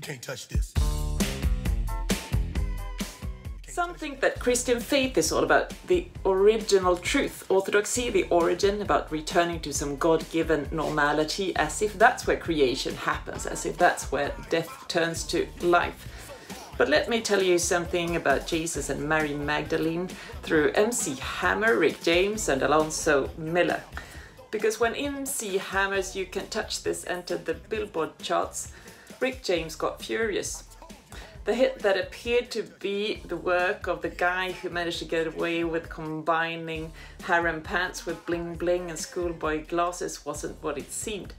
You can't touch this. Some think that Christian faith is all about the original truth, orthodoxy, the origin, about returning to some God given normality, as if that's where creation happens, as if that's where death turns to life. But let me tell you something about Jesus and Mary Magdalene through MC Hammer, Rick James, and Alonzo Miller. Because when MC Hammer's You Can Touch This entered the Billboard charts, Rick James got furious. The hit that appeared to be the work of the guy who managed to get away with combining harem pants with bling bling and schoolboy glasses wasn't what it seemed.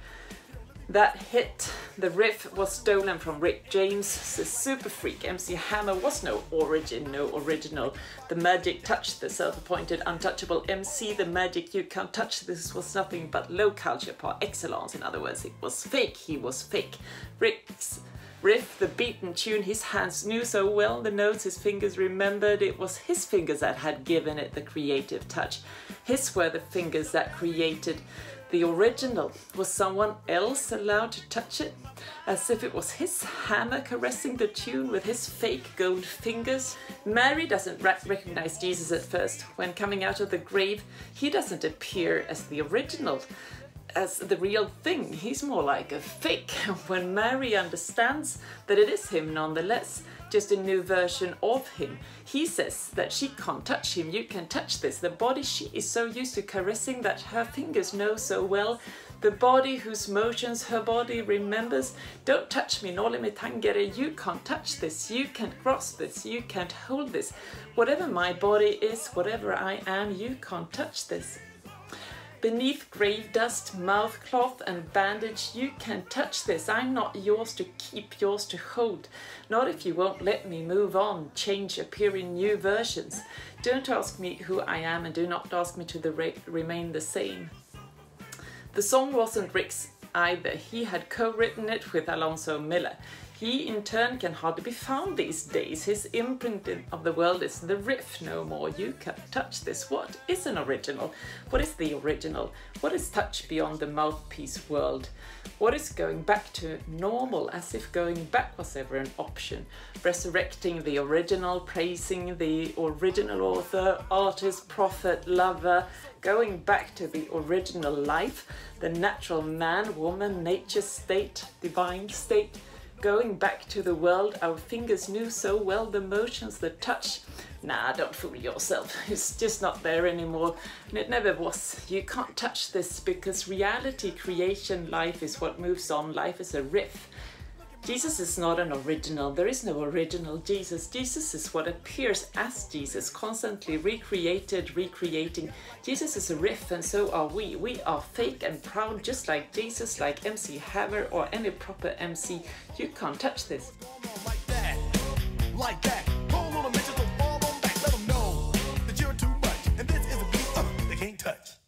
That hit, the riff was stolen from Rick James, the super freak. MC Hammer was no origin, no original. The magic touch, the self appointed untouchable MC, the magic you can't touch, this was nothing but low culture par excellence. In other words, it was fake, he was fake. Rick's riff, the beat and tune his hands knew so well, the notes his fingers remembered, it was his fingers that had given it the creative touch. His were the fingers that created the original. Was someone else allowed to touch it? As if it was his hammer caressing the tune with his fake gold fingers? Mary doesn't recognize Jesus at first. When coming out of the grave, he doesn't appear as the original as the real thing. He's more like a fake. When Mary understands that it is him nonetheless, just a new version of him, he says that she can't touch him. You can touch this. The body she is so used to caressing that her fingers know so well. The body whose motions her body remembers. Don't touch me, noli me tangere. You can't touch this. You can't grasp this. You can't hold this. Whatever my body is, whatever I am, you can't touch this. Beneath grave dust, mouth cloth and bandage, you can touch this. I'm not yours to keep, yours to hold. Not if you won't let me move on, change, appear in new versions. Don't ask me who I am and do not ask me to the re remain the same. The song wasn't Rick's either. He had co-written it with Alonzo Miller. He in turn can hardly be found these days. His imprint of the world is the riff no more. You can't touch this. What is an original? What is the original? What is touch beyond the mouthpiece world? What is going back to normal as if going back was ever an option? Resurrecting the original, praising the original author, artist, prophet, lover, going back to the original life, the natural man, woman, nature state, divine state going back to the world our fingers knew so well, the motions, the touch. Nah, don't fool yourself. It's just not there anymore. And it never was. You can't touch this because reality, creation, life is what moves on. Life is a riff. Jesus is not an original. There is no original Jesus. Jesus is what appears as Jesus, constantly recreated, recreating. Jesus is a riff, and so are we. We are fake and proud, just like Jesus, like MC Hammer or any proper MC. You can't touch this. Like that. Like that. On fall on back. Let them know that you're too much, and this is a beat uh, they can't touch.